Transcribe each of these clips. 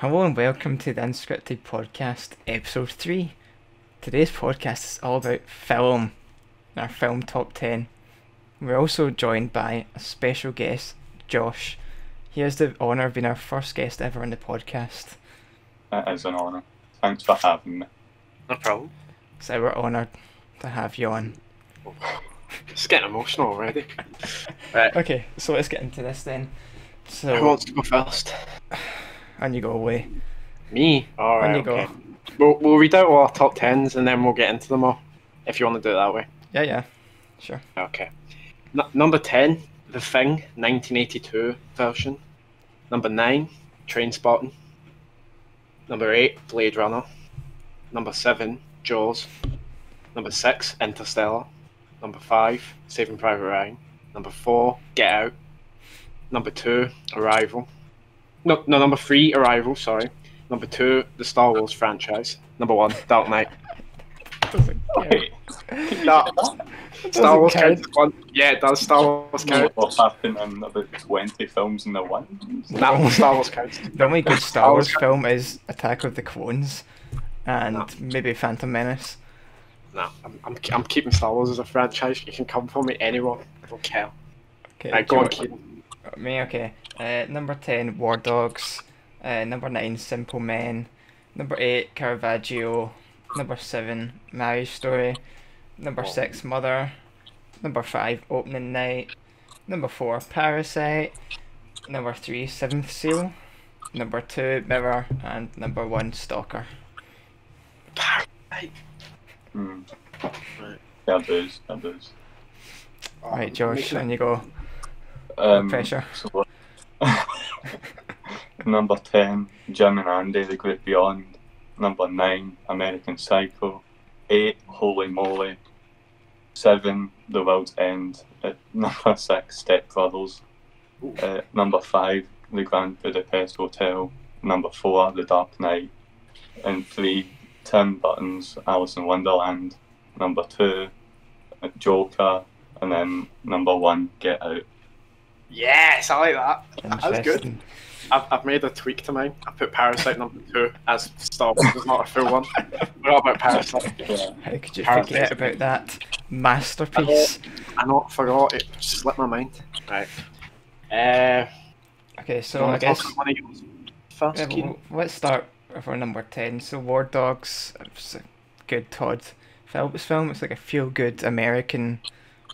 Hello and welcome to the Unscripted Podcast, Episode 3. Today's podcast is all about film, our film top 10. We're also joined by a special guest, Josh. He has the honour of being our first guest ever on the podcast. It is an honour. Thanks for having me. No problem. So we're honoured to have you on. It's getting emotional already. right. Okay, so let's get into this then. So Who wants to go first? on you go away. Me. Alright. On you go. okay. We'll, we'll read out all our top tens and then we'll get into them all. If you want to do it that way. Yeah, yeah, sure. Okay. N- number 10, The Thing, 1982 version. Number 9, Trainspotting. Number 8, Blade Runner. Number 7, Jaws. Number 6, Interstellar. Number 5, Saving Private Ryan. Number 4, Get Out. Number 2, Arrival. No, no, number 3, Arrival, sorry. Number 2, the Star Wars franchise. Number 1, Dark Knight. Doesn't No, Star Wars count. counts as one. Yeah, it does. Star Wars counts. what happened in about 20 films in the one? No, Star Wars counts. The only good Star Star Wars Wars- film is Attack of the Clones and No. maybe Phantom Menace. No, I'm, I'm, I'm keeping Star Wars as a franchise. You can come for me, anyone. I don't care. Okay, Right, go on, do Keaton. Want- Me, okay. Uh, number 10, War Dogs. Uh, number 9, Simple Men. Number 8, Caravaggio. Number 7, Marriage Story. Number Oh. 6, Mother. Number 5, Opening Night. Number 4, Parasite. Number 3, Seventh Seal. Number 2, Mirror. And number 1, Stalker. Right. Hmm. Right. Yeah, booze, yeah, booze. Right, Josh, Making it- on you go. Um, pressure. So, number 10, Jim and Andy, The Great Beyond. Number 9, American Psycho. 8, Holy Moly. 7, The World's End. Uh, number 6, Step Brothers. Uh, number 5, The Grand Budapest Hotel. Number 4, The Dark Knight. And 3, Tim Burton's Alice in Wonderland. Number 2, uh, Joker. And then number 1, Get Out. Yes, I like that. That's good. I've, I've made a tweak to mine. I put Parasite number two as Star Wars is not a full one. What about Parasite? Yeah. How could you Parasite. forget about that masterpiece? I not forgot it. Just slipped my mind. Right. Uh, Okay, so so I guess one of yours first, yeah, Keaton? w- let's start with our number 10. So, War Dogs, it's a good Todd Phillips film. It's like a feel good American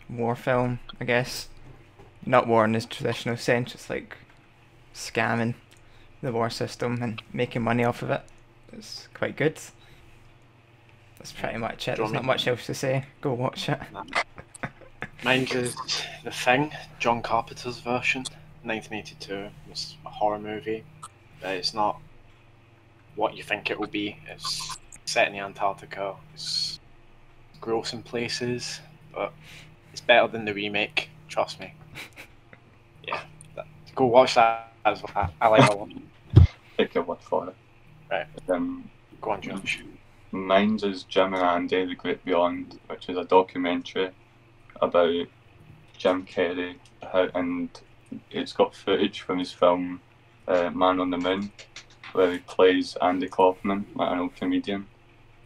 war film, I guess. Not war in this traditional sense, it's like scamming the war system and making money off of it. It's quite good. That's pretty much it. There's not much else to say. Go watch it. Mine's is The Thing, John Carpenter's version, 1982. It's a horror movie, but it's not what you think it will be. It's set in the Antarctica. It's gross in places, but it's better than the remake. Trust me. Yeah, that, go watch that as well. I, I like that one. Take a word for it. Right. Um, Go on, Josh. Mine's is Jim and Andy, The Great Beyond, which is a documentary about Jim Carrey, how, and it's got footage from his film uh, Man on the Moon, where he plays Andy Kaufman, like an old comedian.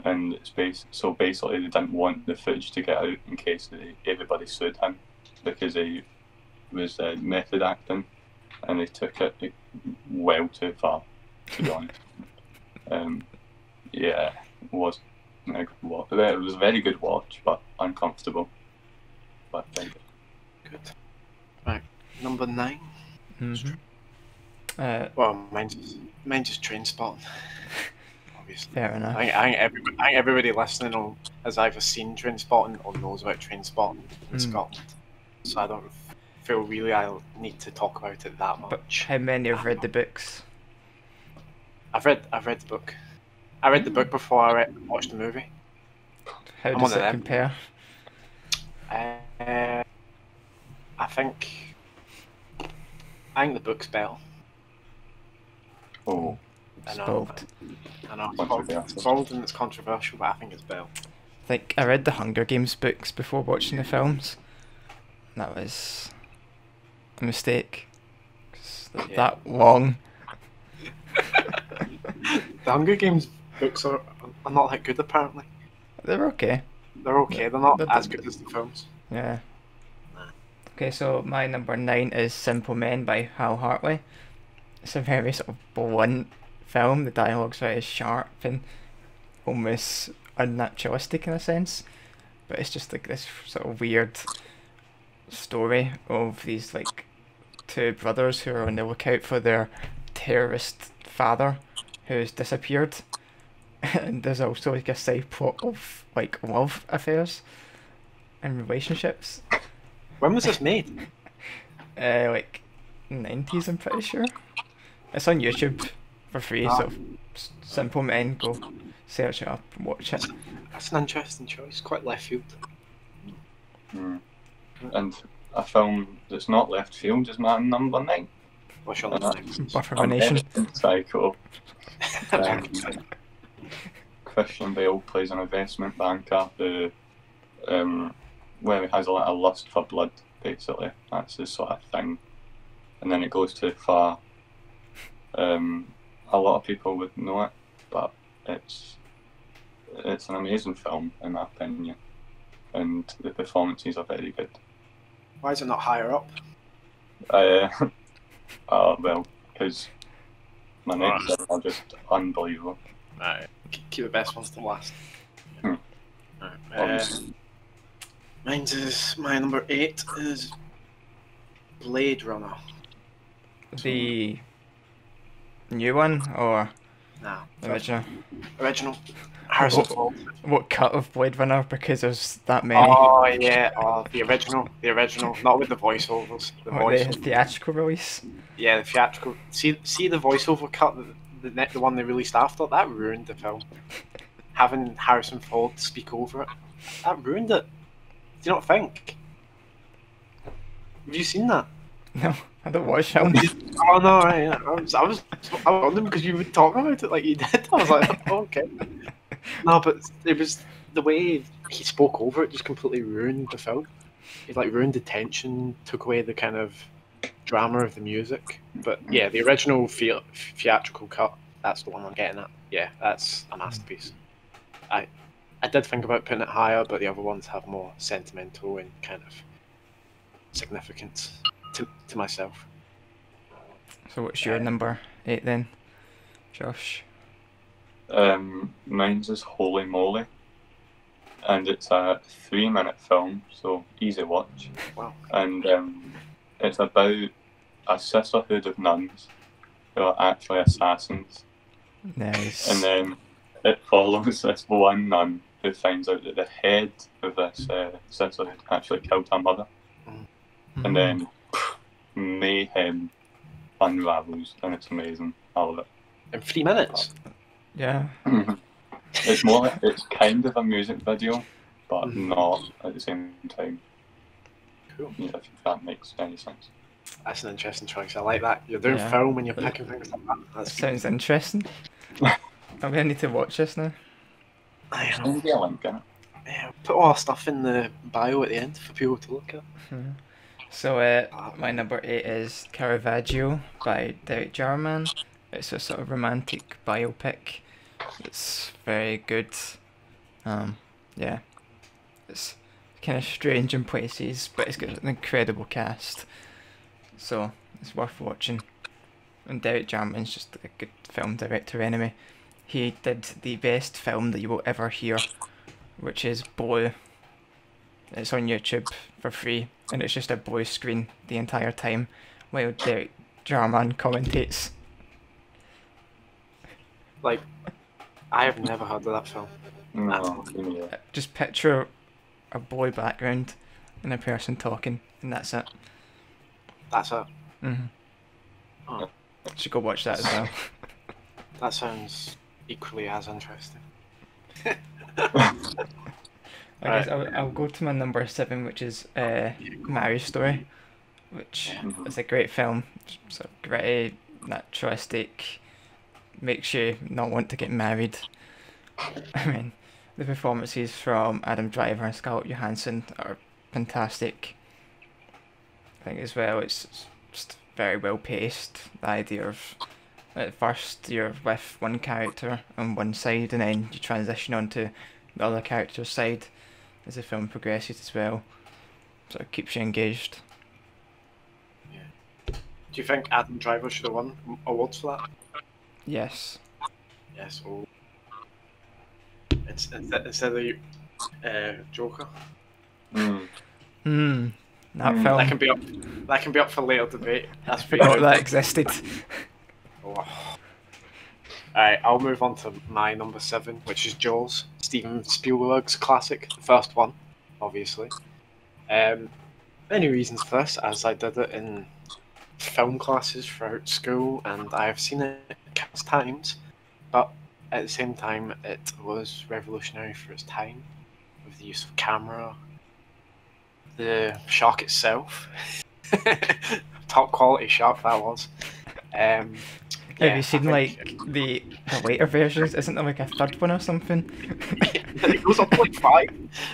And it's bas- so basically they didn't want the footage to get out in case they, everybody sued him because he was uh, method acting, and they took it like, well too far, to be honest. Um, yeah, it was a good watch. It was a very good watch, but uncomfortable. But uh, Good. Right, number nine. hmm Uh, Well, mine's just, mine's just Trainspotting. Obviously. fair enough. I think, I, think everybody, I think everybody listening will, has either seen Trainspotting or knows about Trainspotting in Mm. Scotland. So I don't feel really I need to talk about it that But much. how many have read the books? I've read I've read the book. I read the book before I read, watched the movie. How I'm does it them. compare? Uh, I think I think the book's better. oh, I It's know. bold. I know. It's bold, Controversial. it's bold and it's controversial, but I think it's better. Like I read the Hunger Games books before watching the films. That was a mistake. 'Cause they're Yeah. That long. the Hunger Games books are, are not that good apparently. They're okay. They're okay. They're not They're- as good as the films. Yeah. Okay, so my number nine is Simple Men by Hal Hartley. It's a very sort of blunt film. The dialogue's very sharp and almost unnaturalistic in a sense. But it's just like this sort of weird story of these like two brothers who are on the lookout for their terrorist father who's disappeared. and there's also like a side plot of like love affairs and relationships. When was this made? Uh, like nineties, I'm pretty sure. It's on YouTube for free, so simple men go search it up and watch it. That's an interesting choice. Quite left field. Mm. And a film that's not left field is my number nine. What's your And number nine? that's Birth of a Nation. American Psycho. Um, Christian Bale plays an investment banker who, um, where he has a lot of lust for blood, basically. That's his sort of thing. And then it goes too far. Um, a lot of people would know it, but it's it's an amazing film in my opinion, and the performances are very good. Why is it not higher up? Uh, uh well, because my next seven are just unbelievable. Right. Keep the best ones to last. Hmm. Alright, Uh, Obviously. mine's is my number eight is Blade Runner. The new one or Nah, original? original. Harrison Ford. What cut of Blade Runner? Because there's that many. Oh yeah, oh, the original, the original, not with the voiceovers. The What, voice, the theatrical release? yeah, the theatrical. See, see the voiceover cut, the, the the one they released after that ruined the film. Having Harrison Ford speak over it, that ruined it. Do you not think? Have you seen that? No, I don't watch films. Oh no, right, yeah. I was, I was, I was wondering because you were talking about it like you did. I was like, oh, okay. No, but it was the way he spoke over it just completely ruined the film. It like ruined the tension, took away the kind of drama of the music. But yeah, the original the- theatrical cut, that's the one I'm getting at. Yeah, that's a masterpiece. I, I did think about putting it higher, but the other ones have more sentimental and kind of significance to, to myself. So what's your uh, number eight then, Josh? Um, mine's is Holy Moly, and it's a three-minute film, so easy watch. Wow. And um, it's about a sisterhood of nuns who are actually assassins, Nice. and then it follows this one nun who finds out that the head of this uh, sisterhood actually killed her mother, and then mayhem unravels, and it's amazing. I love it. In three minutes. Yeah. it's more like it's kind of a music video, but Mhm. not at the same time. Cool. Yeah, if that makes any sense. That's an interesting choice. I like that. You're doing Yeah. film when you're picking things like that. That That's sounds interesting. I'm gonna need to watch this now. I There's know. going to be a link in it. Yeah, put all our stuff in the bio at the end for people to look at. Mhm. So uh, my number eight is Caravaggio by Derek Jarman. It's a sort of romantic biopic. It's very good. Um, yeah, it's kind of strange in places, but it's got an incredible cast. So it's worth watching. And Derek Jarman's just a good film director anyway. He did the best film that you will ever hear, which is Blue. It's on YouTube for free, and it's just a blue screen the entire time while Derek Jarman commentates. Like, I have never heard of that film. No, me. Uh, Just picture a boy background and a person talking, and that's it. That's it. hmm Oh, Should go watch that as well. that sounds equally as interesting. I guess I'll, I'll go to my number seven, which is uh, Marriage Story, which Mhm. is a great film. So gritty, naturalistic, makes you not want to get married. I mean, the performances from Adam Driver and Scarlett Johansson are fantastic. I think as well, it's just very well paced. The idea of at first you're with one character on one side, and then you transition onto the other character's side as the film progresses as well. So it keeps you engaged. Yeah. Do you think Adam Driver should have won awards for that? Yes. Yes. Oh. It's instead instead of uh, Joker. Mm. Hmm. That Mm, film. That can be up. That can be up for later debate. I That's forgot that existed. Oh. Alright, I'll move on to my number seven, which is Jaws, Steven Spielberg's classic, the first one, obviously. Um, many reasons for this, as I did it in film classes throughout school, and I have seen it countless times. But at the same time, it was revolutionary for its time, with the use of camera, the shark itself, top quality shark that was. Um, Have yeah, you seen I like think- the, the later versions? Isn't there like a third one or something? it goes up to like five.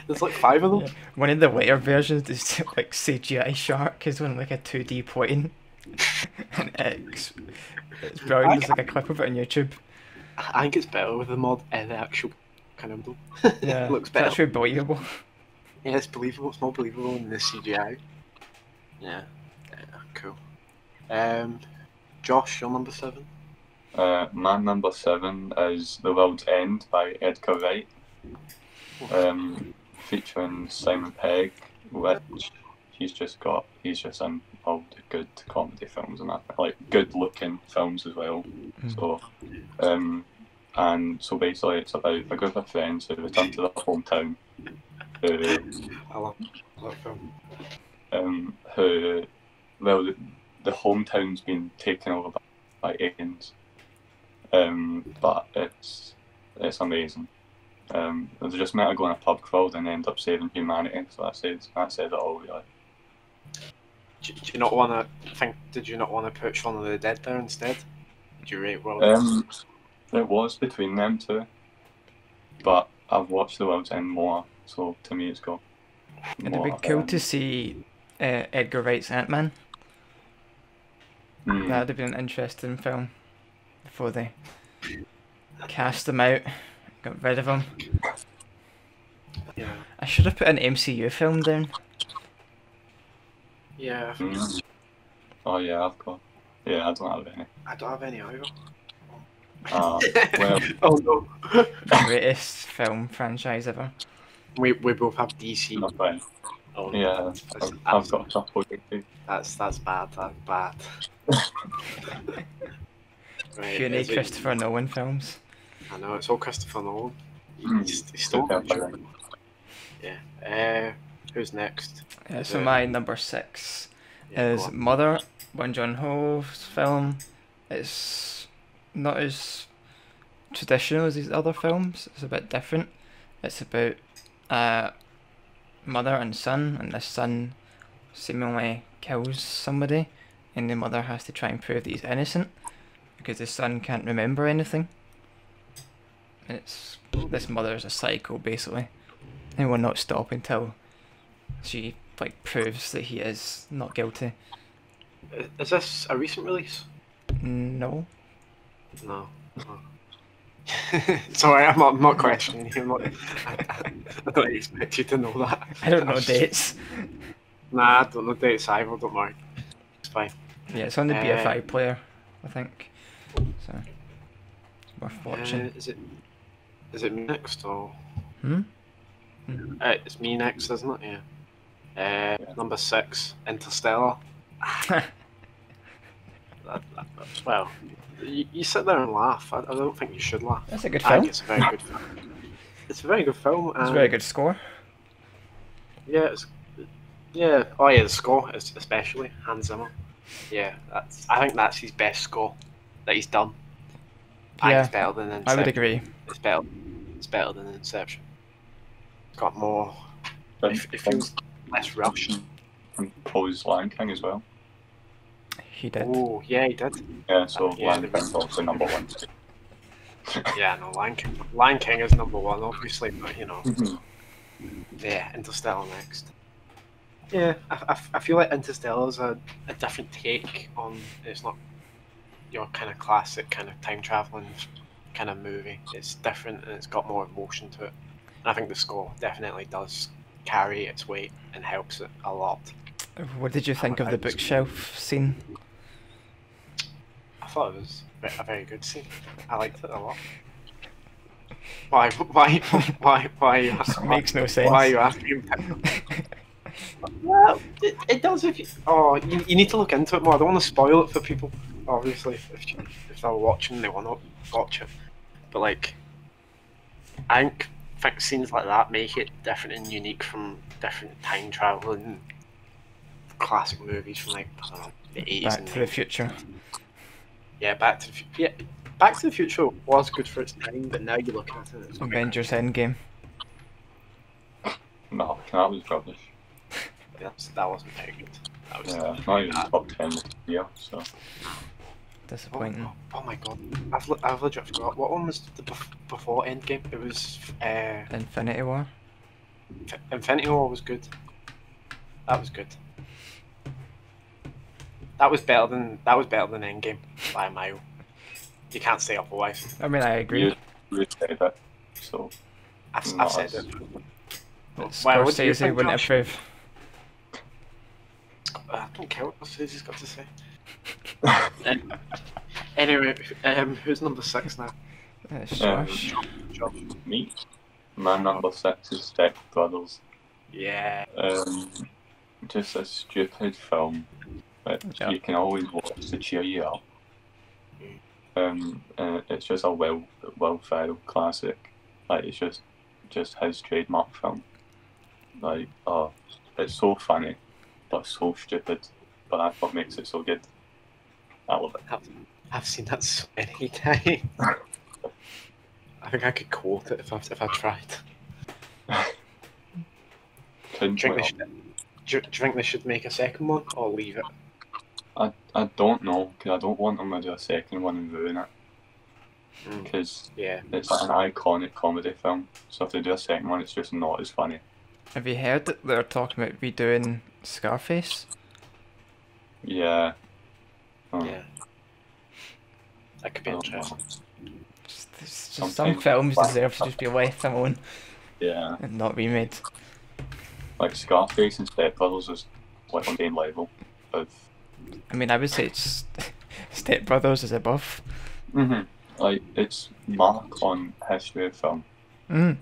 There's like five of them. Yeah. One of the later versions is like CGI shark is on like a two D plane, and it's it's brilliant. There's like a clip of it on YouTube. I think it's better with the mod and the actual kind of Yeah, it looks it's better. actually believable. Yeah, it's believable. It's more believable than the CGI. Yeah, yeah cool. Um, Josh, your number seven. Uh, my number seven is The World's End by Edgar Wright, um, featuring Simon Pegg, which he's just got. He's just in all the good comedy films and that, like good looking films as well. So, um, and so basically, it's about a group of friends who return to their hometown, who I love, I love film. um, who, well, the, the hometown's been taken over by, by aliens. Um, but it's it's amazing. Um, they just met to go in a pub crawl and end up saving humanity. So that says that says it all really. Do, do you not want to think? Did you not want to put Shaun of the Dead there instead? Did you rate World? Um, it was between them two, but I've watched The World's End more, so to me it's got. It'd be cool um, to see uh, Edgar Wright's Ant Man. mm, That'd have been an interesting film before they cast him out, got rid of him. yeah, I should have put an MCU film down. Yeah. Mm. Oh yeah, I've got. Yeah, I don't have any. I don't have any either. Uh, well, oh no. Greatest film franchise ever. we we both have DC. not bad. Oh, no. Yeah, That's, I've, I've got a couple. of- that's that's bad. That's bad. right, you need is it- Christopher Nolan films. I know it's all Christopher Nolan. Mm. He's, he's still Yeah. Yeah. Uh, who's next? Uh, Is so my number six Yeah, is. Mother, Bong Joon-ho's film. It's not as traditional as these other films. It's a bit different. It's about a mother and son, and the son seemingly kills somebody, and the mother has to try and prove that he's innocent because the son can't remember anything. And it's this mother is a psycho basically, and will not stop until she like proves that he is not guilty. Is this a recent release? No. No. no. Sorry, I'm not, I'm not questioning you. I'm not, I, I don't expect you to know that. I don't know That's- dates. Nah, I don't know dates either. Don't worry. It's fine. Yeah, it's on the Uh, BFI player, I think. So it's worth watching. Uh, is it? Is it me next or? Hmm? Uh, it's me next, isn't it? Yeah. Uh, number six, Interstellar. That, that, well, you, you sit there and laugh. I, I don't think you should laugh. That's a good I film. think it's a very good film. It's a very good film. It's a very good score. Yeah, it's, yeah. Oh yeah, the score is especially Hans Zimmer. Yeah, that's. I think that's his best score that he's done. I think Yeah, it's better than Inception. I would agree. It's better. It's better than Inception. It's got more. But It, it feels less rushed. composed Lion King as well. He did. Oh yeah, he did. Yeah, so Yeah, Lion the- King's also number one. Yeah, no, Lion King. Lion King is number one, obviously, but you know, Mhm. yeah, Interstellar next. Yeah, I, I, I feel like Interstellar is a, a different take on. It's not your kind of classic kind of time traveling kind of movie. It's different and it's got more emotion to it. And I think the score definitely does carry its weight and helps it a lot. What did you think of the bookshelf scene? I thought it was a very good scene. I liked it a lot. Why? Why? Why? Why? Just makes no sense. Why are you asking? Well, it, it does if you. Oh, you, you need to look into it more. I don't want to spoil it for people. Obviously, if you, if they're watching, they want to watch it. But like, I think, think scenes like that make it different and unique from different time traveling classic movies from like I don't know, the eighties Back and to the Future. yeah, Back to the Future. Yeah, Back to the Future was good for its time, but now you look at it, it's Avengers Endgame. No, that was rubbish. That's, that wasn't very good. That was Yeah, not even top ten this year. So Disappointing. oh, oh my god, I've, le- I've legit forgot. What one was the bef- before Endgame? It was uh, Infinity War. Infinity War was good. That was good. That was better than that was better than Endgame by a mile. You can't say otherwise. I mean, I agree. you you said it. So I've, No, I've said it. But Why, what you Scorsese think, wouldn't approve. I don't care what Scorsese's got to say. Anyway, um, who's number six now? It's Um, Josh. Josh. me, my number six is Step Brothers. Yeah. Um, just a stupid film that Yeah. you can always watch to cheer you up. Um, and it's just a well, Will Ferrell classic. Like it's just, just his trademark film. Like, oh, it's so funny, but so stupid. But that's what makes it so good. I love it. I've, I've seen that so many times. I think I could quote it if I, if I tried. Couldn't Do you, think they should, do, you, think they should make a second one or leave it? I, I don't know because I don't want them to do a second one and ruin it Mm, because yeah. it's an iconic comedy film. So if they do a second one, it's just not as funny. Have you heard that they're talking about redoing Scarface? Yeah. Oh, Yeah. That could be I don't interesting. Just, just some Sometimes- films deserve to just be left alone Yeah. and not remade. Like Scarface and Step Brothers is like on the same level of. I mean, I would say it's Step Brothers is above. hmm Like it's mark on history of film. Mm.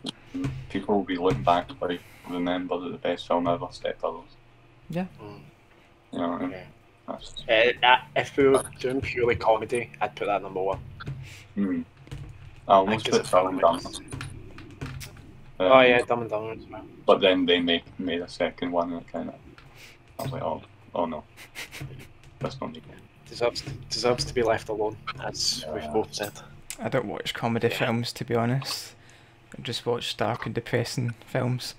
People will be looking back like remember that the best film ever, Step Brothers. Mm, You know, and okay. that's. Uh, that- if we were doing purely comedy, I'd put that number one. Mm. I almost think put it's Dumb and film Dumber. Oh Um, yeah, Dumb and Dumber as well. But then they make made a second one and it kind of. I was like, oh, oh no, that's not me. Deserves deserves to be left alone, as we've both said. I don't watch comedy Yeah. films to be honest. I just watch dark and depressing films,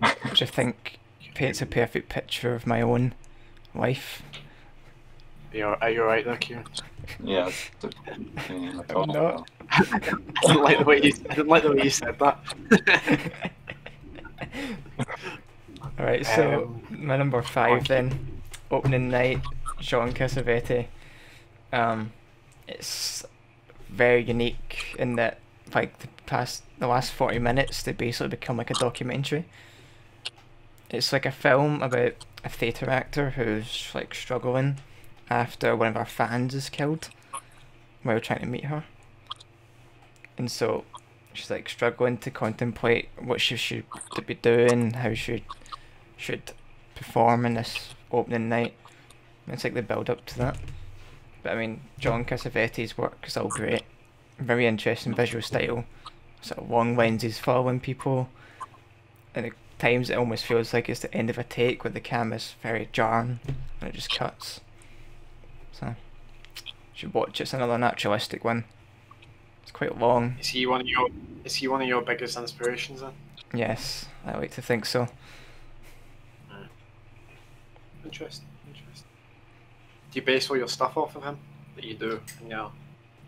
which I think paints a perfect picture of my own life. Are you, are you alright there, Kieran? Yeah. th- yeah, I thought not. about I didn't like the way you I didn't like the way you said that. Alright, so Um, my number five then, opening night, John Cassavetes. Um, it's very unique in that, like the past, the last forty minutes, they basically become like a documentary. It's like a film about a theatre actor who's like struggling after one of our fans is killed while trying to meet her. And so she's like struggling to contemplate what she should be doing, how she should perform in this opening night. And It's like the build up to that. But I mean, John Cassavetes' work is all great. Very interesting visual style. Sort of long lenses following people. And at times it almost feels like it's the end of a take where the camera's very jarring and it just cuts. So, should watch. It's another naturalistic one. It's quite long. Is he one of your is he one of your biggest inspirations then? Yes, I like to think so. Interesting, interesting. Do you base all your stuff off of him that you do? You know,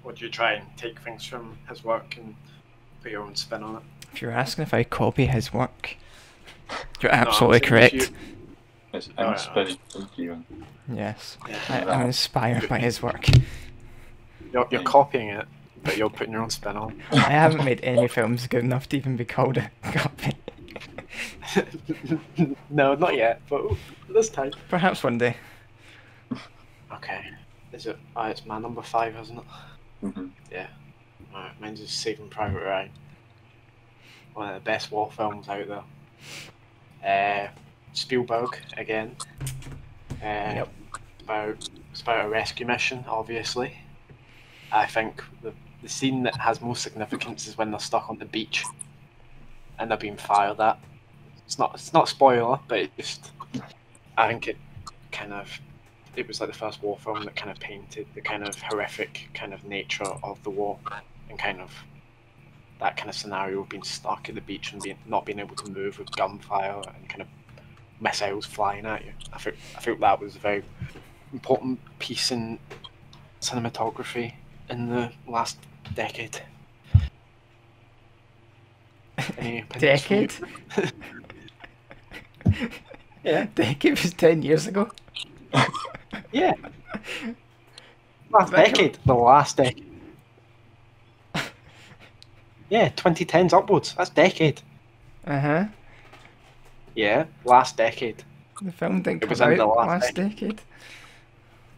or do you try and take things from his work and put your own spin on it? If you're asking if I copy his work, you're absolutely saying correct. you- It's Alright, inspiration. Yes, Yeah. I, I'm inspired by his work. You're, you're copying it, but you're putting your own spin on. I haven't made any films good enough to even be called a copy. no, not yet, but this time. Perhaps one day. Okay. Is it? Oh, it's my number five, isn't it? Mhm. Alright, mine's just Saving Private Ryan. One of the best war films out there. Uh, Spielberg again. Uh, Yep. About it's about a rescue mission, obviously. I think the the scene that has most significance is when they're stuck on the beach and they're being fired at. It's not it's not a spoiler, but it just I think it kind of it was like the first war film that kind of painted the kind of horrific kind of nature of the war and kind of that kind of scenario of being stuck at the beach and being not being able to move with gunfire and kind of missiles flying at you. I think I think that was a very important piece in cinematography in the last decade. Any opinions from you? Decade? Yeah. Decade was 10 years ago. Yeah. Last decade. The last decade. Yeah, 2010s upwards. That's decade. Uh huh. Yeah, last decade. The film didn't It come was in the last last decade,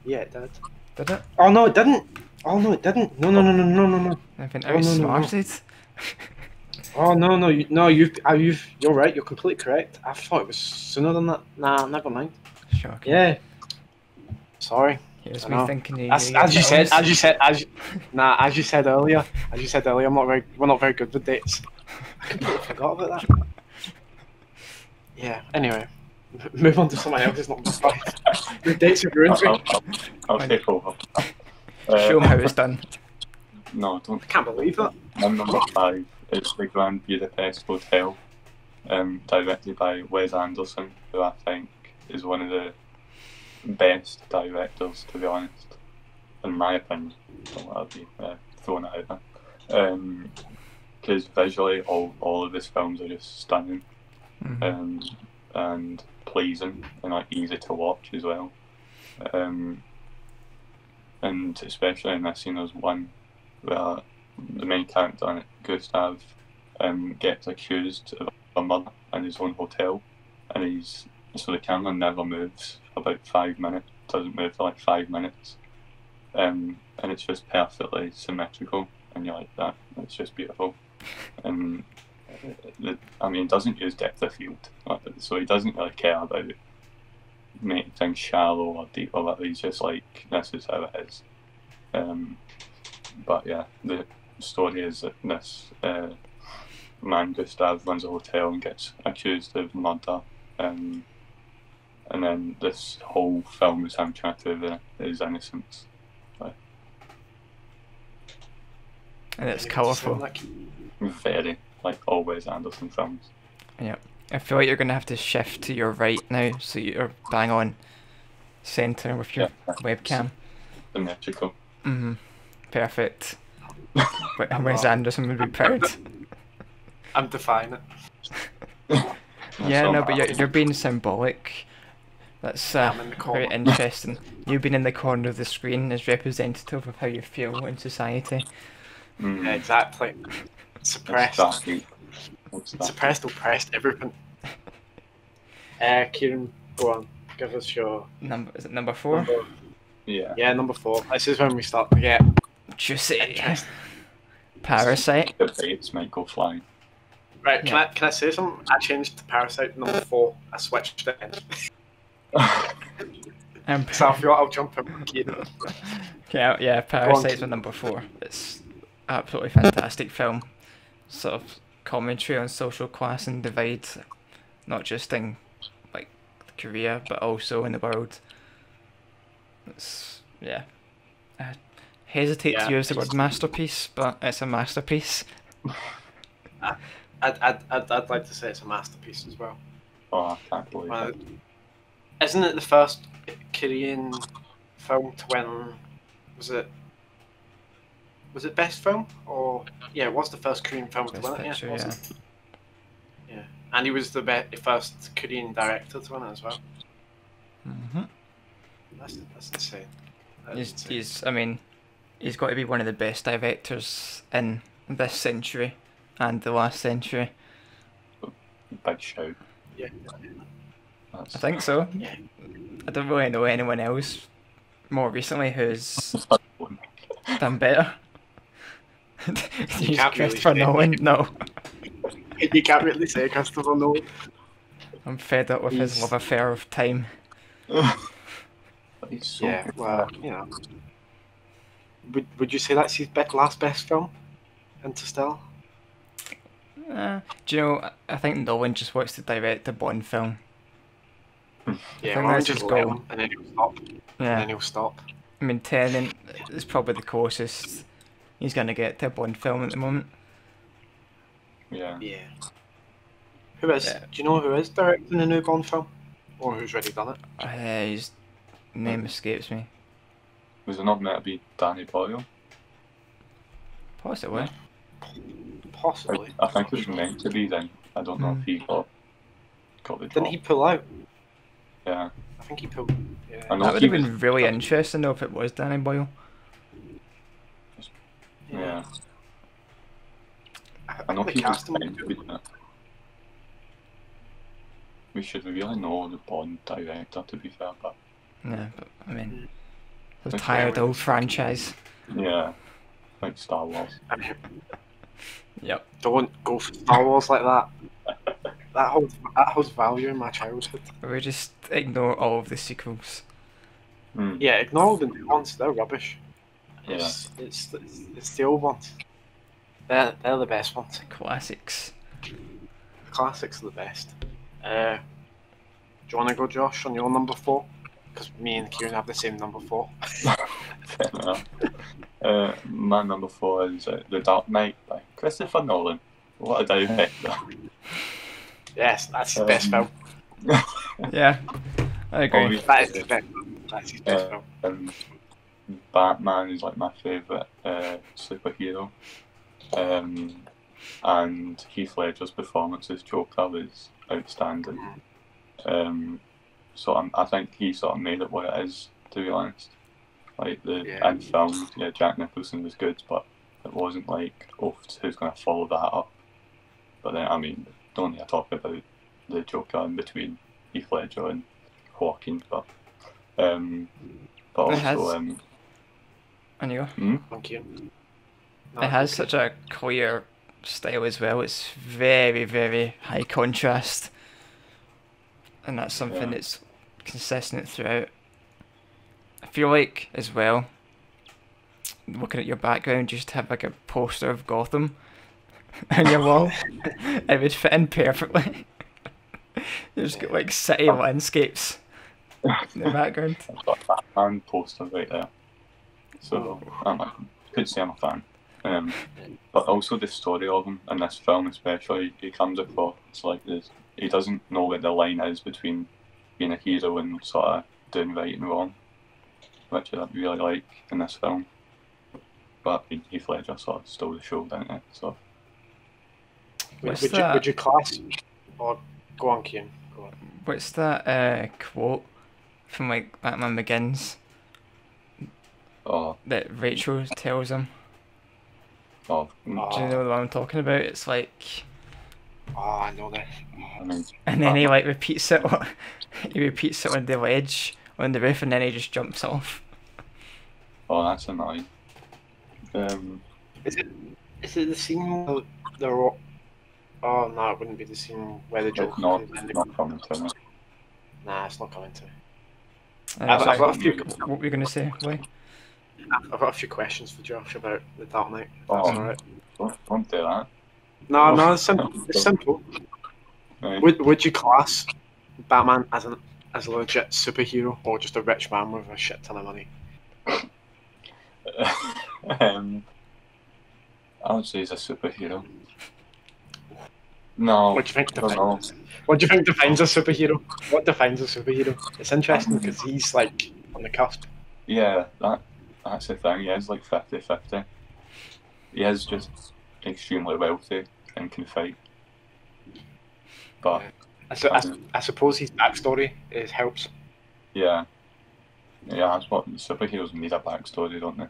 Yeah, it did. did it? Oh no, it didn't. Oh no, it didn't. No, no, no, no, no, no, no. I've been Oh, no, no, no. outsmarted. Oh no, no, you, no. You've, uh, you've, you're right. You're completely correct. I thought it was sooner than that. Nah, never mind. Shocking. Yeah. Sorry. Here's me thinking you. As, as you said, as you said, as you, nah, as you said earlier, as you said earlier, I'm not very, we're not very good with dates. I completely forgot about that. Yeah. Anyway, m- move on to someone else's number five. The dates have ruined I'll, me. I'll, I'll Fine. take over. Uh, Show 'em how it's done. No, don't. I can't believe that. My number five is The Grand Budapest Hotel, um, directed by Wes Anderson, who I think is one of the best directors, to be honest, in my opinion. I'll be uh, throwing it out there. Because visually, all, all of his films are just stunning Mhm. um, and pleasing and like easy to watch as well. Um, and especially in this scene, there's one where the main character in it, Gustav, um, gets accused of a murder in his own hotel, and he's so the camera never moves for about five minutes, doesn't move for like five minutes, um, and it's just perfectly symmetrical, and you're like that, it's just beautiful, and the, I mean, it doesn't use depth of field, so he doesn't really care about making things shallow or deep or whatever. He's just like, this is how it is. Um, but yeah, the story is that this uh, man Gustav runs a hotel and gets accused of murder, um, and then this whole film is him trying to prove his innocence. And it's Anything to say on colourful. that? Very like always Anderson films. Yeah. I feel like you're gonna have to shift to your right now, so you're bang on centre with your Yeah, webcam. symmetrical. hmm Perfect. Wes Wes Anderson would be proud. I'm defying it. yeah, So, no, but you're, you're being symbolic. That's uh, in very interesting. You being in the corner of the screen is representative of how you feel in society. mm, Yeah, exactly. Suppressed. that deep. Suppressed, oppressed, everything. Uh, Kieran, go on. Give us your Number is it number four? number. Yeah. Yeah, number four. This is when we start to get Juicy. Parasite. The dates might go flying. Right, can Yeah. I can I say something? I changed to Parasite number four. I switched it in. Um, So I feel I'll jump in with yeah, yeah, Parasite's my number four. It's absolutely fantastic film. Sort of commentary on social class and divide, not just in like Korea, but also in the world. It's yeah. I hesitate Yeah. to use the word masterpiece, but it's a masterpiece. I'd, I'd, I'd, I'd like to say it's a masterpiece as well. oh, I can't believe it. Isn't it the first Korean film to win? Was it? Was it best film or yeah? It was the first Korean film to Best win it. picture, yeah, yeah. wasn't it? yeah. And he was the be- first Korean director to win it as well. Mm-hmm. That's that's insane. That is He's, insane. he's, I mean, he's got to be one of the best directors in this century and the last century. Big shout. Yeah. That's, I think so. Yeah. I don't really know anyone else more recently who's done better. Use can't Christopher say. Nolan. No, You can't really say Christopher Nolan. I'm fed up with his He's- love affair of time. But he's so Yeah, good. well, you know. Would Would you say that's his be- last best film? Interstellar. Uh, do you know? I- I think Nolan just wants to direct a Bond film. Yeah, think well, that's just his let him, and then he'll stop. Yeah. And then he'll stop. I mean Tenet is probably the closest he's gonna get to a Bond film at the moment. Yeah. Yeah. Who is? Yeah. Do you know who is directing the new Bond film, or who's already done it? Uh, his name escapes me. Was it not meant to be Danny Boyle? Possibly. Possibly. I, I think it was meant to be then. I don't know Hmm. if he got, got the Didn't job. he pull out? Yeah. I think he pulled. Yeah. I That would he have been was- really interesting though if it was Danny Boyle. Yeah. I, I know think he they was cast him. to be in it. We should really know the Bond director, to be fair, but Yeah, but I mean, hmm. the Okay. tired old franchise. yeah, like Star Wars. Yep. don't go for Star Wars like that. That holds that holds value in my childhood. We just ignore all of the sequels. Hmm. Yeah, ignore the new ones. They're rubbish. It's, it's, it's, it's the old ones. They're, they're the best ones. Classics. The classics are the best. Uh, do you want to go, Josh, on your number four? Because me and Kieran have the same number four. Fair. Uh, my number four is uh, The Dark Knight by Christopher Nolan. What a director. Yes, that's his best Um, film. Yeah, I agree. That is his best film. That's his best Uh, film. um, Batman is like my favourite uh, superhero. Um, and Heath Ledger's performance as Joker was outstanding. Um, so I'm, I think he sort of made it what it is, to be honest. Like the Yeah. in film, yeah, Jack Nicholson was good, but it wasn't like, oh, who's going to follow that up? But then, I mean, don't need to talk about the Joker in between Heath Ledger and Joaquin, but um, but It has- also um, And you hmm? Thank you. No, It has okay. such a clear style as well. It's very, very high contrast, and that's something Yeah. that's consistent throughout. I feel like as well, looking at your background, you should have like a poster of Gotham on your wall. it would fit in perfectly. just got like city landscapes in the background. I've got a Batman poster right there. So I'm a, could say I'm a fan. Um, but also the story of him in this film, especially, he comes across it's like this. He doesn't know what the line is between being a hero and sort of doing right and wrong, which I really like in this film. But Heath Ledger sort of stole the show, didn't it? So What's would you, that? would you class. Or go on, Kieran. Go on. What's that uh, quote from like Batman Begins oh, that Rachel tells him? oh, Do you Oh. know what I'm talking about? It's like, Oh, I know that. I mean, and then he like repeats it. on- he repeats it on the ledge on the roof, and then he just jumps off. oh, that's annoying. Um, Is it is it the scene where the ro- Oh no, it wouldn't be the scene where the it's not, comes in. it's not coming to me. Nah, it's not coming to. me. Uh, I've, I've got a few. what were you gonna say? Lee? I've got a few questions for Josh about the Dark Knight. if Oh. Alright. Don't, don't do that. No, no, it's simple. It's simple. Right. Would Would you class Batman as an as a legit superhero or just a rich man with a shit ton of money? um, I would say he's a superhero. No, What do you think defines? What do you think defines a superhero? What defines a superhero? It's interesting um, because he's like on the cusp. Yeah, that that's the thing. He is like 50-50. He is just extremely wealthy and can fight. But I, su- I, I suppose his backstory is helps. yeah, yeah, that's what superheroes need a backstory, don't they?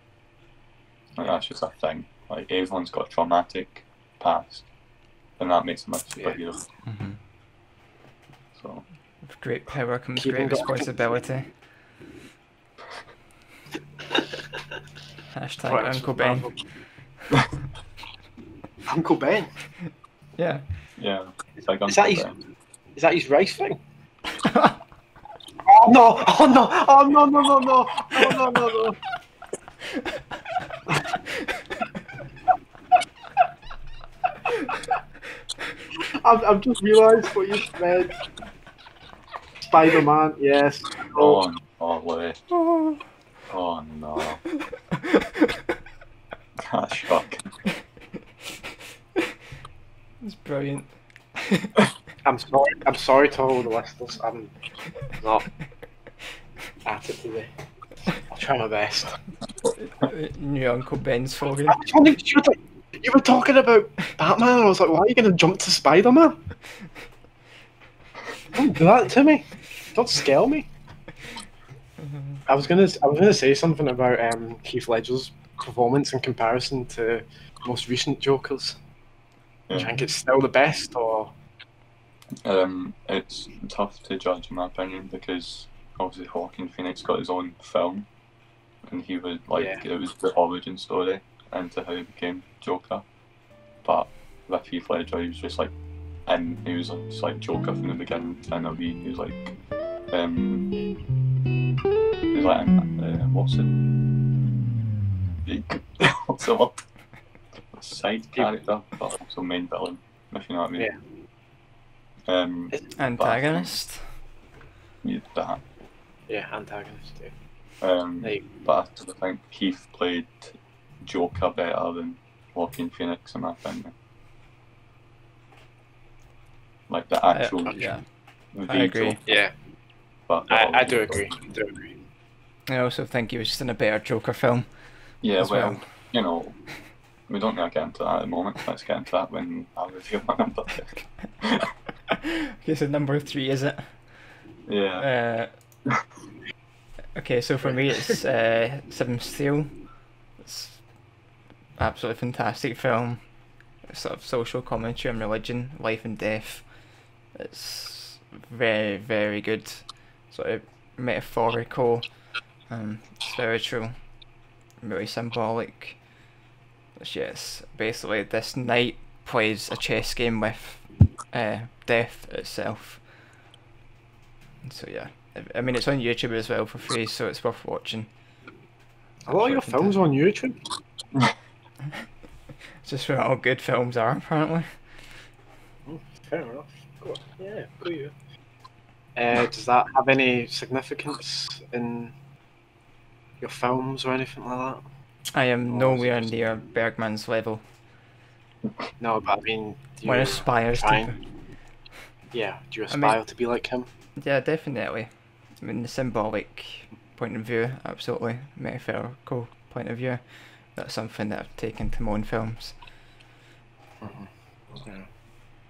Like that's just a thing. Like everyone's got a traumatic past, and that makes them a superhero. hmm So With great power comes Keeping great responsibility. Hashtag Right, Uncle Ben. Uncle Ben. Yeah. yeah, it's like Is that Uncle his- Is that his race thing? Oh no! Oh no! Oh no! No! No! No! No! No! No! no. I've, I've just realised what you said. Spider Man, yes. Oh no way! oh. Oh no! That's shocking. it's brilliant. I'm sorry. I'm sorry to all the listeners. I'm not at it today. I'll try my best. Uh, new Uncle Ben's foggy. I was wondering, you, were ta- you were talking about Batman. and I was like, why are you going to jump to Spider Man? Don't do that to me. Don't scare me. I was gonna, I was gonna say something about um, Heath Ledger's performance in comparison to most recent Jokers. Do you think it's still the best, or Um, it's tough to judge in my opinion because obviously Joaquin Phoenix got his own film, and he was like Yeah. it was the origin story and into how he became Joker. But with Heath Ledger, he was just like, and he was just like Joker from the beginning. And a wee, he was like, um, he was like, uh, what's it? what's the word? Side character, but also main villain. If you know what I mean. Yeah. Um, Antagonist. yeah, that. yeah, antagonist? Yeah. Um, There but I think Heath played Joker better than Joaquin Phoenix in my opinion. Like the I- actual yeah, the I agree. Yeah, but I, I do agree. I do agree. I also think he was just in a better Joker film. Yeah, well, well. you know, we don't need to get into that at the moment. Let's get into that when I review my number. okay, so number three is it? yeah. Uh, okay, so for me it's uh, Seventh Seal. It's absolutely fantastic film. It's sort of social commentary on religion, life and death. It's very, very good. Sort of metaphorical, um, spiritual, really symbolic. But yes, basically this knight plays a chess game with uh, death itself. And so yeah, I- I mean it's on YouTube as well for free, so it's worth watching. A lot of your films on YouTube. It's just where all good films are apparently. Fair enough. Go, yeah, go you. Uh, does that have any significance in your films or anything like that? I am nowhere it's near Bergman's level. No, but I mean, do One you aspires try to. and- yeah, do you I mean- aspire to be like him? Yeah, definitely. I mean, the symbolic point of view, absolutely. Metaphorical point of view. That's something that I've taken to my own films. Yeah.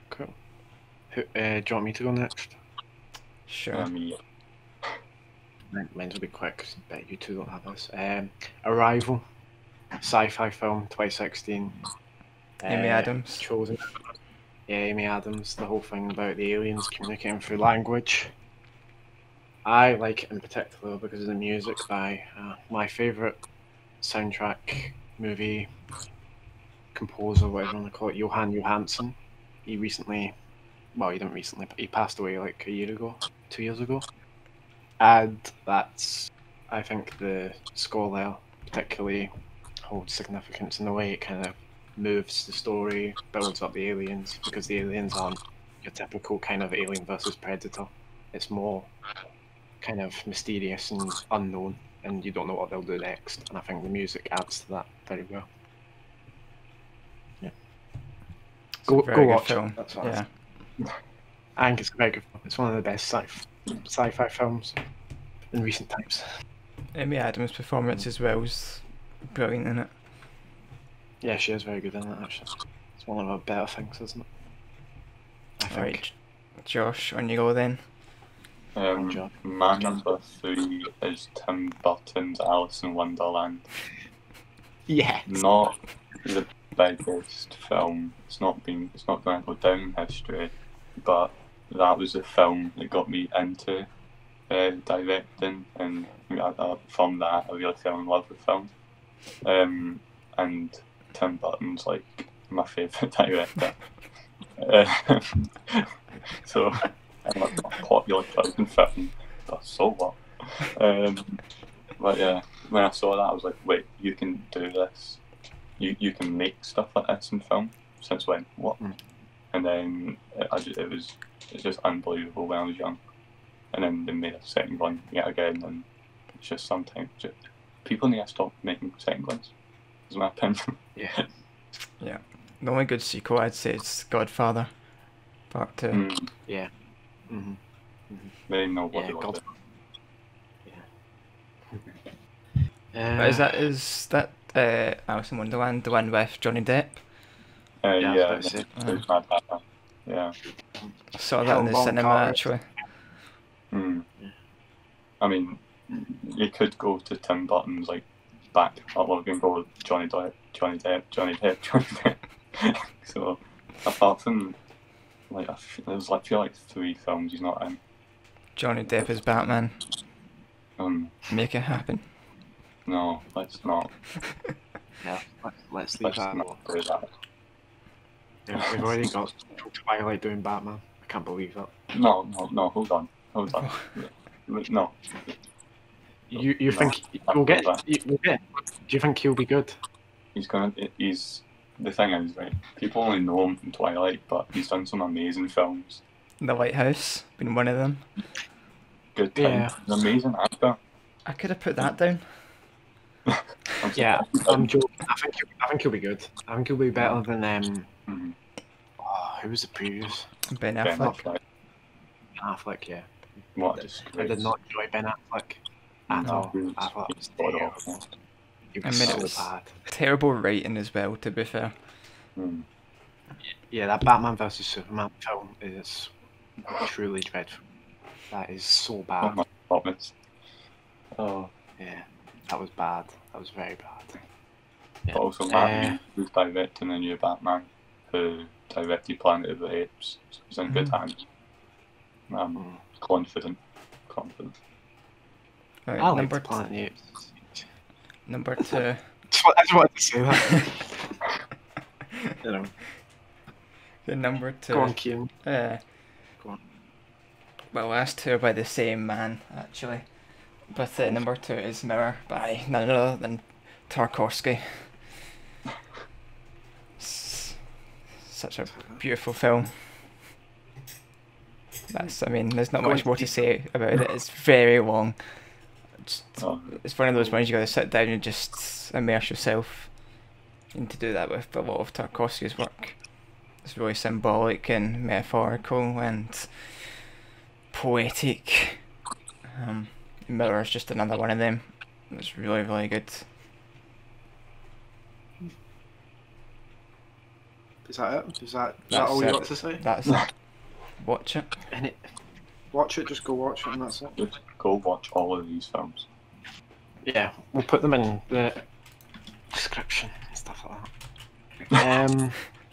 Cool. Who, uh, do you want me to go next? Sure. Um, yeah. Mine- Mine's will be quick 'cause I bet you two don't have this. Um, Arrival, sci-fi film, 2016. Amy Uh, Adams. Chosen. Yeah, Amy Adams. The whole thing about the aliens communicating through language. I like it in particular because of the music by uh, my favorite soundtrack movie composer, whatever you want to call it, Jóhann Jóhannsson. He recently, well, he didn't recently, but he passed away like a year ago, two years ago. And that's, I think, the score there particularly holds significance in the way it kind of moves the story, builds up the aliens, because the aliens aren't your typical kind of alien versus predator. It's more kind of mysterious and unknown, and you don't know what they'll do next. And I think the music adds to that very well. Yeah. It's Go, go watch film. it. That's Yeah. say. I think it's a very good film. It's one of the best sci- sci-fi films in recent times. Amy Adams' performance as well is brilliant in it. Yeah, she is very good in it. Actually, it's one of her better things, isn't it? I think. Alright, J- Josh, on you go then. Um, my number three is Tim Burton's Alice in Wonderland. Yeah. not the biggest film. It's not been. It's not going to go down in history, but that was the film that got me into uh, directing, and I, I, from that I really fell in love with film. Um, and Tim Burton's like my favourite director. uh, so I'm like a popular person film, but so what? Um, but yeah, when I saw that, I was like, wait, you can do this. You you can make stuff like this in film. Since when? What? Mm. And then it, I ju- it was it's just unbelievable when I was young. And then they made a second one yet again, and it's just sometimes just, people need to stop making second ones. Is my opinion. Yeah. The only good sequel I'd say is Godfather, Part Two. Mm, Yeah. Hmm they didn't know what Yeah, they were God- doing. But is that is that uh, Alice in Wonderland the one with Johnny Depp? Uh, Yeah, I yeah, about to it was. Yeah. I saw that in the Hellbound cinema Carter. actually. Mm. I mean, you could go to Tim Burton's like back catalog and go Johnny Depp, Johnny Depp, Johnny Depp, Johnny Depp. so apart from like I f- there's like I feel like three films he's not in. Johnny Depp is Batman. Um, Make it happen. no, let's not. Yeah. Let, let's leave Let's that. not do that. Yeah, we've already got Twilight doing Batman. I can't believe that. No, no, no. Hold on, hold on. No, You you No, think I you'll get? believe that. You, you'll get? Do you think he'll be good? he's gonna. He's the thing is right. People only know him from Twilight, but he's done some amazing films. The Lighthouse, been one of them. Good time. Yeah. He's an amazing actor. I could have put that down. I'm Yeah. I'm joking. I think he'll, I think he'll be good. I think he'll be better than um. Mhm. Oh, who was the previous? Ben Ben Affleck. Affleck. Ben Affleck. Yeah. What a I disgrace. did not enjoy Ben Affleck at No, all. he's- I thought it was he's god terrible. awful. I was mean, it was- bad. Terrible writing as well, to be fair. Mm. Yeah, that Batman versus Superman film is truly dreadful. That is so Oh bad. my goodness. Oh, Yeah, that was bad. That was very bad. Yeah. but also Uh, Matt, who's directing the new Batman, who directed Planet of the Apes, is in good Mhm. hands. I'm Mm. confident. Confident. Right, I like Planet of the Apes. Number two. I just wanted to say that. you know, the number two. go on, Kieran. Uh, Go on. Well, last two are by the same man, actually. But uh, number two is Mirror by none other than Tarkovsky. Such a beautiful film. That's, I mean, there's not Go much more to say about it. It's very long. It's, Oh, it's one of those ones you gotta sit down and just immerse yourself. And to do that with a lot of Tarkovsky's work. It's really symbolic and metaphorical and poetic. Um, Mirror is just another one of them. It's really, really good. Is that it? Is that, is that That's all you it. got to say? That's it. Watch it. And it, watch it. Just go watch it, and that's it. Just go watch all of these films. Yeah, we'll put them in the description and stuff like that. Um,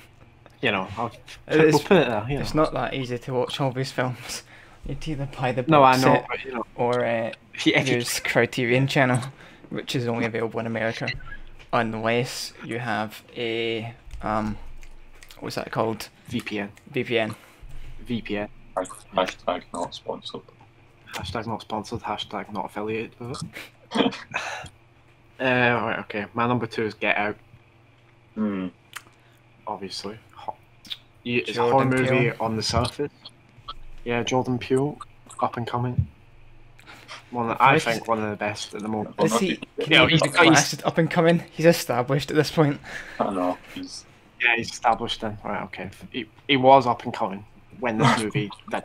you know, I'll, It we'll put it there. You know. It's not that easy to watch all these films. You need to either buy the No, I know, set but you know, or uh, if you, if you use Criterion Channel, which is only available in America, unless you have a um, what's that called? VPN, VPN. VPN. Hashtag- Hashtag not sponsored. Hashtag not sponsored. Hashtag not affiliated with it. uh, right, okay. My number two is Get Out. Hmm. Obviously, Ho- you- it's a horror movie Peele. on the surface. Yeah, Jordan Peele, up and coming. One that I think one of the best at the moment. Is he? Can Yeah, he he's- be he's- up and coming? He's established at this point. I know. He's Yeah, he's established then. Right, okay. He, he was up and coming when this movie did.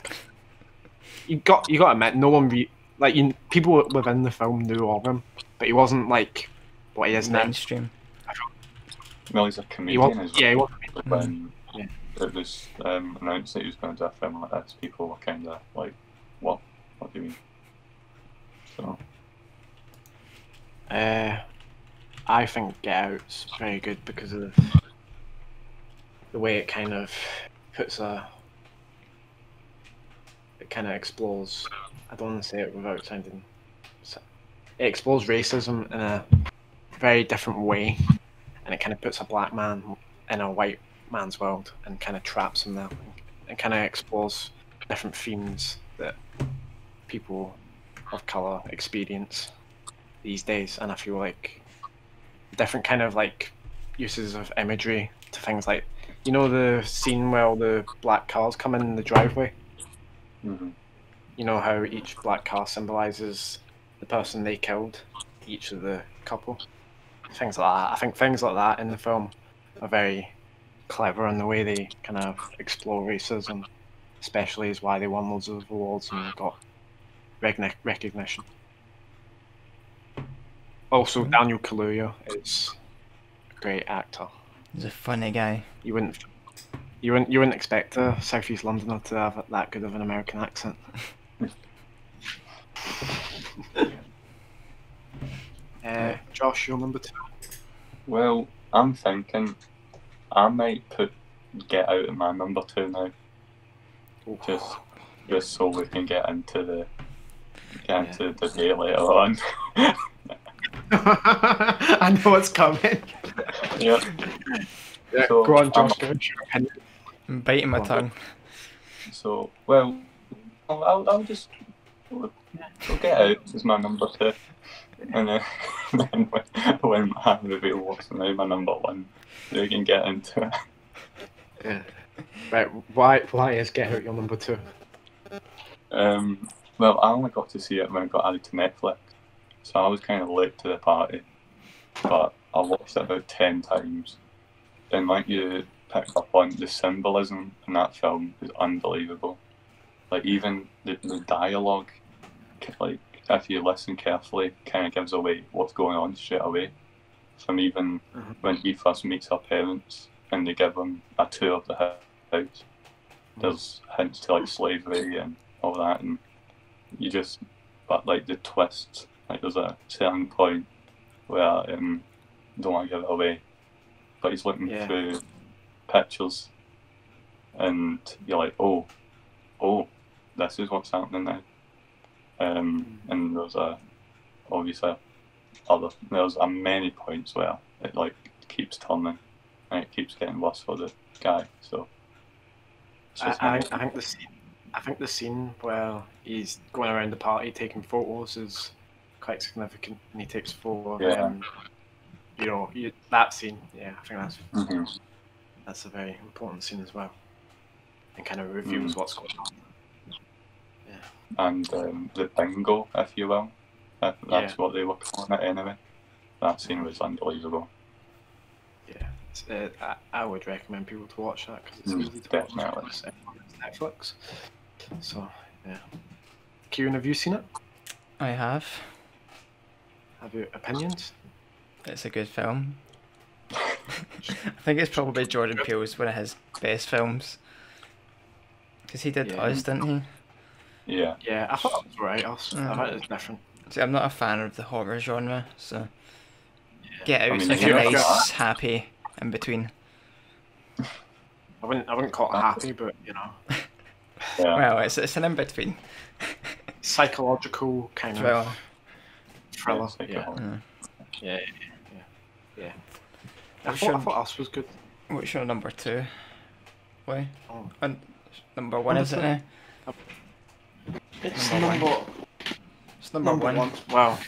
You got you got to admit, no one re- like you, people within the film knew of him, but he wasn't like what he is now. Mainstream. well, he's a He comedian was, as yeah, he well. was. When Yeah. it was um, announced that he was going to do a film like this, people were kind of like, "What? What do you mean?" So Uh, I think Get Out's very good because of the way it kind of puts a. It kind of explores. I don't want to say it without sounding. It explores racism in a very different way, and it kind of puts a black man in a white man's world and kind of traps him there, and kind of explores different themes that people of color experience these days. And I feel like different kind of like uses of imagery to things like you know the scene where all the black cars come in the driveway. Hmm You know how each black car symbolizes the person they killed, each of the couple. Things like that. I think things like that in the film are very clever in the way they kind of explore racism, especially is why they won loads of awards and got recogni- recognition. Also, Daniel Kaluuya is a great actor. He's a funny guy. You wouldn't, you wouldn't, you wouldn't expect a Southeast Londoner to have that good of an American accent. uh, Josh, your number two. Well, I'm thinking I might put Get Out of my number two now, just just so we can get into the get into the debate later on. I know what's coming. yeah. Yeah, So, go on, Josh. um, Give us your opinion. I'm biting my tongue. So well, I'll, I'll, I'll just we'll Get Out is my number two, and then, then when, when my reveal what's now my number one, we can get into it. Yeah. Right. Why? Why is Get Out your number two? Um, well, I only got to see it when it got added to Netflix, so I was kind of late to the party. But I watched it about ten times, and like you picked up on, the symbolism in that film is unbelievable. Like even the, the dialogue, like if you listen carefully, kind of gives away what's going on straight away. From even Mhm. when he first meets her parents and they give him a tour of the hou- house, there's hints to like slavery and all that, and you just, but like the twist, like there's a certain point where um, don't want to give it away, but he's looking Yeah. through pictures, and you're like, oh, oh, this is what's happening now. Um, and there's a obviously other there's a many points where it like keeps turning and it keeps getting worse for the guy. So I, I, I think the scene, I think the scene where he's going around the party taking photos is quite significant, and he takes of Yeah. um, you know, you, that scene. Yeah, I think that's Mhm. That's a very important scene as well, and kind of reveals Mm. what's going on. Yeah. and um, the bingo, if you will. If that's Yeah. what they were calling it anyway. That scene was unbelievable. Yeah, uh, I, I would recommend people to watch that because it's Mm, easy to watch. definitely. It's on Netflix. So yeah, Kieran, have you seen it? I have. Have you opinions? It's a good film. I think it's probably Jordan Peele's one of his best films. Because he did Yeah. Us, didn't he? Yeah. Yeah, I thought it was right. I, was, I Mm. thought it was different. See, I'm not a fan of the horror genre, so Yeah. Get I Out's mean, like if a you're- happy in between. I wouldn't, I wouldn't call it happy, but you know, Yeah. Well, it's it's an in between psychological kind thriller. of thriller. It's like Yeah. Yeah, yeah, yeah. Yeah. I thought, I thought Us was good. What's your number two? Why? Oh. And number one Number is it now? It's Number number, one. It's number, number one. one. Well,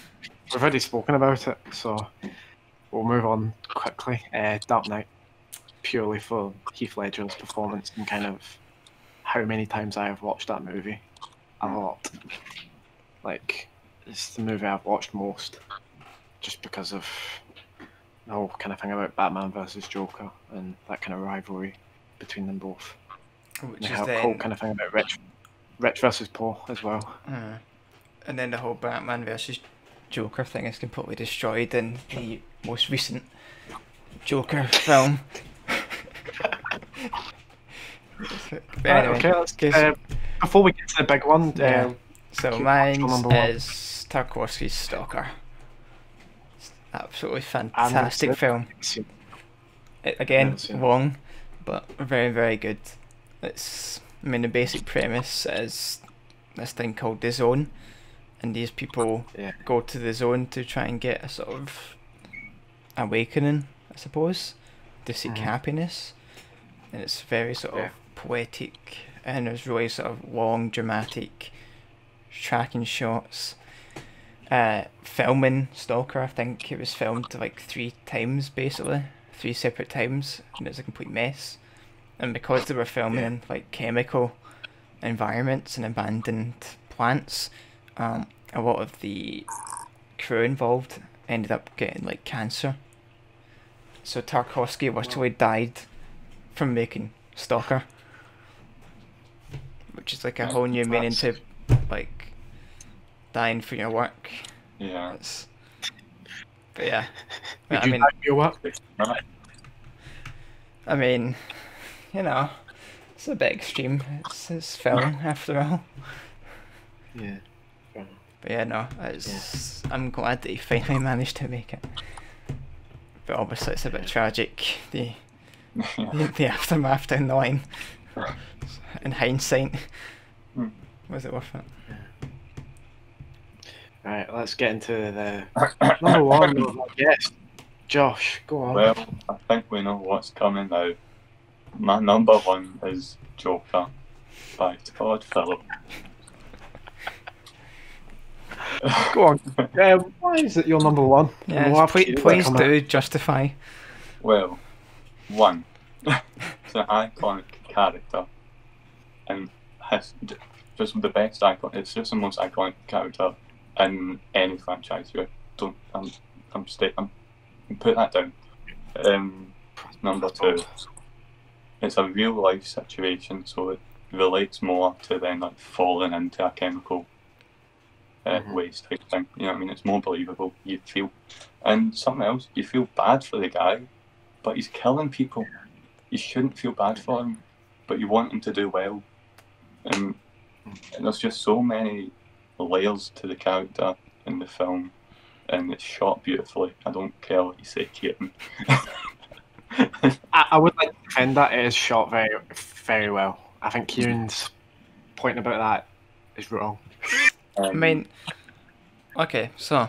we've already spoken about it, so we'll move on quickly. Uh, Dark Knight, purely for Heath Ledger's performance and kind of how many times I have watched that movie. A lot. Like, it's the movie I've watched most, just because of the whole kind of thing about Batman versus Joker and that kind of rivalry between them both. Which And is the whole kind of thing about Rich, Rich versus Poor as well. uh, and then the whole Batman versus Joker thing is completely destroyed in the most recent Joker film. Right, okay, let's uh, before we get to the big one, Yeah. um, so mine is Tarkovsky's Stalker. Absolutely fantastic film. Again, haven't long, but very, very good. It's, I mean, the basic premise is this thing called the zone, and these people Yeah. go to the zone to try and get a sort of awakening, I suppose, to seek Mhm. happiness. And it's very sort Yeah. of poetic, and there's really sort of long, dramatic tracking shots. Uh, filming Stalker, I think it was filmed like three times basically, three separate times, and it was a complete mess. And because they were filming Yeah. in like chemical environments and abandoned plants, um, a lot of the crew involved ended up getting like cancer. So Tarkovsky virtually died from making Stalker, which is like a whole new meaning to like dying for your work. Yeah. It's, but yeah, Would I you mean, like your work? I mean, you know, it's a bit extreme. It's, it's film after all. Yeah. But yeah, no, it's, I'm glad that he finally managed to make it. But obviously, it's a bit tragic. The the, the aftermath down the line. In hindsight, Hmm. was it worth it? Right, let's get into the number one. of our guest, Josh, go on. Well, I think we know what's coming now. My number one is Joker by Todd Phillips. go on. Um, why is it your number one? Yeah, We'll please, please come do justify. Well, one, it's an iconic character, and has just the best icon. It's just the most iconic character in any franchise. You don't. I'm. I'm. Sta- I'm put that down. Um, number two, it's a real life situation, so it relates more to then like falling into a chemical uh, Mhm. waste type thing. You know what I mean? It's more believable. You feel, and something else, you feel bad for the guy, but he's killing people. You shouldn't feel bad for him, but you want him to do well. And, and there's just so many layers to the character in the film, and it's shot beautifully. I don't care what you say, Keaton. I, I would like to defend that. It is shot very, very well. I think Kieran's point about that is wrong. Um, I mean, okay, so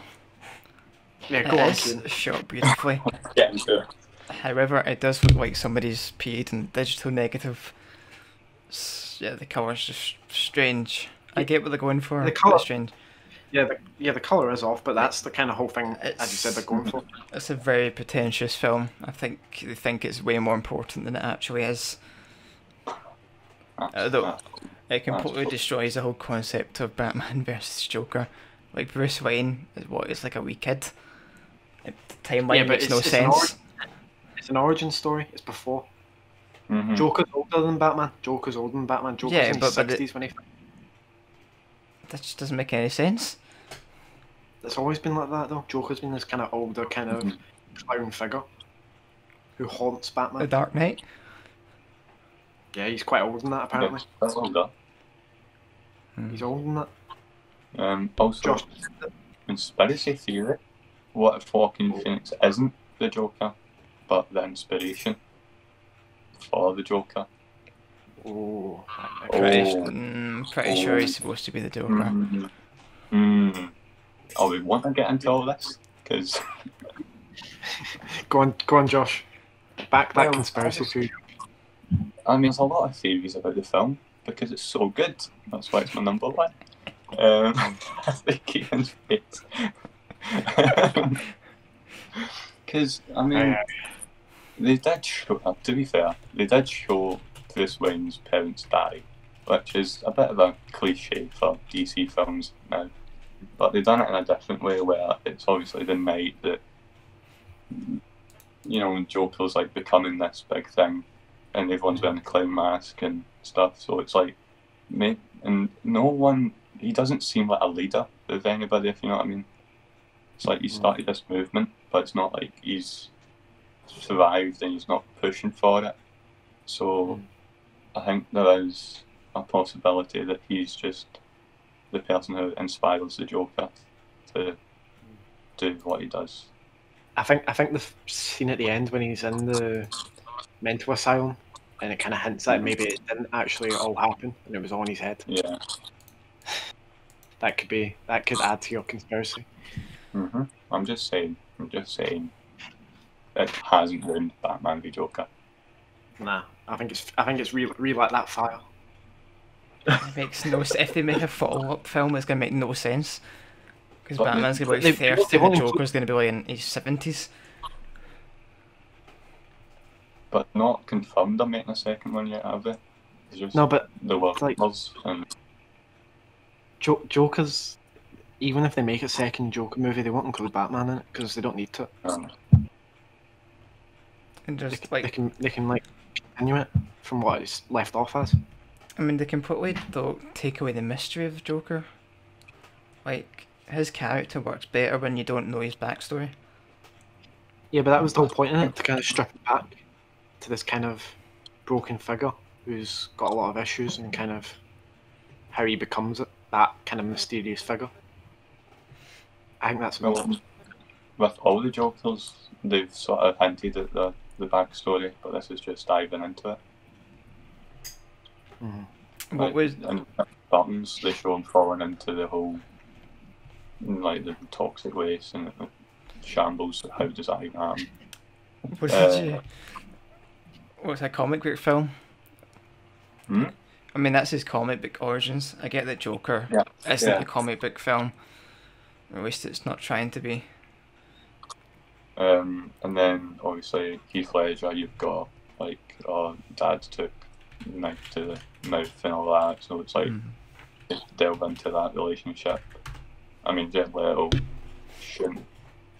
Yeah, go it Kieran. is shot beautifully. get into it. However, it does look like somebody's paid in digital negative. S- Yeah, the colour's just strange. I get what they're going for. The but colour- strange. Yeah, the, yeah, the color is off, but that's the kind of whole thing, as you said, they're going for. It's a very pretentious film. I think they think it's way more important than it actually is. That's- though- that's- It completely cool. destroys the whole concept of Batman versus Joker. Like Bruce Wayne is what is like a wee kid. The timeline Yeah, makes it's- no it's an sense. It's an origin story. It's before. Mhm. Joker's older than Batman. Joker's older than Batman. Joker's Yeah, in but- his sixties when he. That just doesn't make any sense. It's always been like that though. Joker's been this kind of older, kind of Mhm. clown figure who haunts Batman. The Dark Knight. Yeah, he's quite old than that apparently. That's all done. He's older than that. Um, also, Josh, conspiracy theory. What if Joaquin Phoenix isn't the Joker, but the inspiration for the Joker? Oh, Pretty, Oh. mm, pretty sure he's supposed to be the Joker. Mm. Mm. Oh, we want to get into all this because go on, go on, Josh. Back that Well, conspiracy theory. I mean, there's a lot of theories about the film because it's so good. That's why it's my number one. Um, I think Ian's face. Because I mean, Aye, they did show. uh, To be fair, they did show Bruce Wayne's parents die, which is a bit of a cliche for DC films now. But they've done it in a different way, where it's obviously the night that you know when Joker's like becoming this big thing, and everyone's wearing a clown mask and stuff. So it's like, me and no one. He doesn't seem like a leader of anybody, if you know what I mean. It's like he mm. started this movement, but it's not like he's survived and he's not pushing for it. So mm. I think there is a possibility that he's just the person who inspires the Joker to do what he does. I think I think the scene at the end when he's in the mental asylum, and it kind of hints that maybe it didn't actually all happen, and it was all in his head. Yeah. That could be that could add to your conspiracy. hmm I'm just saying. I'm just saying. It hasn't ruined Batman v Joker. Nah, I think it's I think it's re- relight that file. It makes no sense. if they make a follow up film, it's gonna make no sense. Because Batman's gonna be they- like they- thirty, and the Joker's gonna be like in his seventies. But not confirmed they're making a second one yet, have they? It's just No, but the were like- and jo- Joker's even if they make a second Joker movie, they won't include Batman in it because they don't need to. um, And just c- they like, can they can like continue it from what it's left off as. I mean, they completely don't take away the mystery of the Joker. Like his character works better when you don't know his backstory. Yeah, but that was the whole point in it to kind of strip it back to this kind of broken figure who's got a lot of issues and kind of how he becomes it, that kind of mysterious figure. I think that's well, important. with all the Jokers, they've sort of hinted at the the backstory, but this is just diving into it. Mhm. What was and buttons they show him falling into the whole like the toxic waste and the shambles. How does that even happen? what uh, did you? What's a comic book film? Hmm? I mean, that's his comic book origins. I get that Joker Yeah, isn't yeah. a comic book film. At least it's not trying to be. Um, and then obviously Heath Ledger, you've got like oh, dad took knife to the mouth and all that, so it's like Mhm. they delve into that relationship. I mean, Jared Leto shouldn't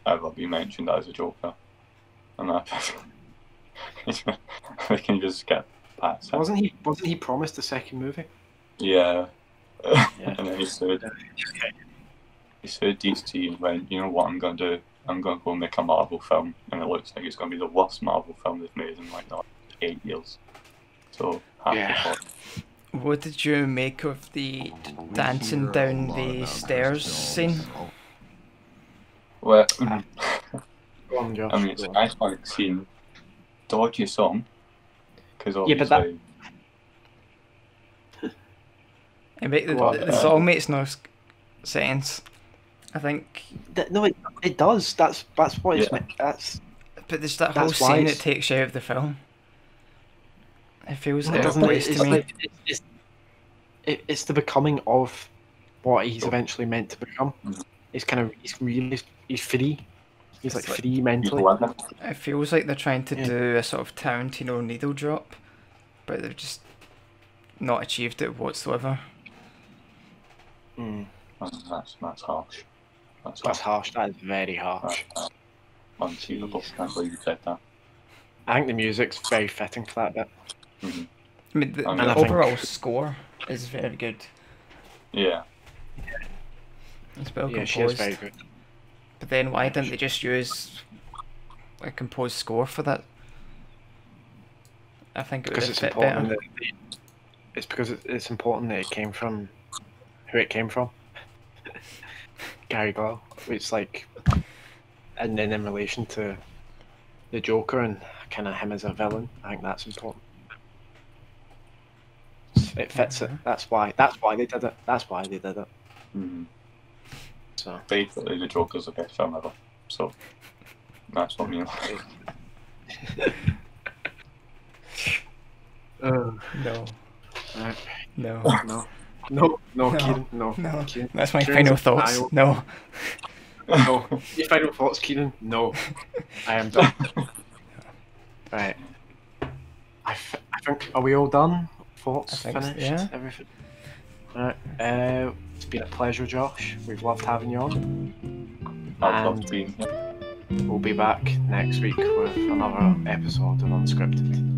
ever be mentioned as a Joker, and that we can just skip past it. Wasn't he? Wasn't he promised a second movie? Yeah. Yeah. and then he sued. He sued DC and went, you know what I'm going to do? I'm going to go make a Marvel film, and it looks like it's going to be the worst Marvel film they've made in like the eight years. So happy Yeah. for What did you make of the dancing down the stairs scene? Well, Ah. Go on, I mean, it's go a on. nice like scene, dodgy song, because Yeah, but that- obviously It make, the, the song makes no sense. I think, Th- no, it, it does. That's that's what it's Yeah. meant. That's but there's that whole scene it's- that takes you out of the film. It feels it doesn't. place It's to me. like it, it's it's the becoming of what he's eventually meant to become. He's kind of he's really he's free. He's like It's like- free mentally. It feels like they're trying to Yeah. do a sort of Tarantino needle drop, but they've just not achieved it whatsoever. Mm, That's that's harsh. That's, that's harsh. harsh. That is very harsh. That's, uh, Can't believe you said that. I think the music's very fitting for that bit. Mhm. I mean, the, And the I think- overall score is very good. Yeah. It's well yeah, she is composed. very good. But then why didn't they just use a composed score for that? I think it would Because have it's fit important better. that it's because it's important that it came from who it came from. Gary Glow. It's like, and then in relation to the Joker and kind of him as a villain, I think that's important. It fits it. Mhm. That's why. That's why they did it. That's why they did it. hmm So Basically, the Joker's the best film ever. So that's what I mean. uh, No, right. no, no, no, no, No. Kieran, no, No. Kieran. that's my Kieran's final thoughts. denial. No, No. Your final thoughts, Kieran? No. I am done. right. I, f- I think, are we all done? Thoughts think finished? yeah. Everything? Alright. Uh, it's been a pleasure, Josh. We've loved having you on. I'd love And- to be here. We'll be back next week with another episode of Unscripted.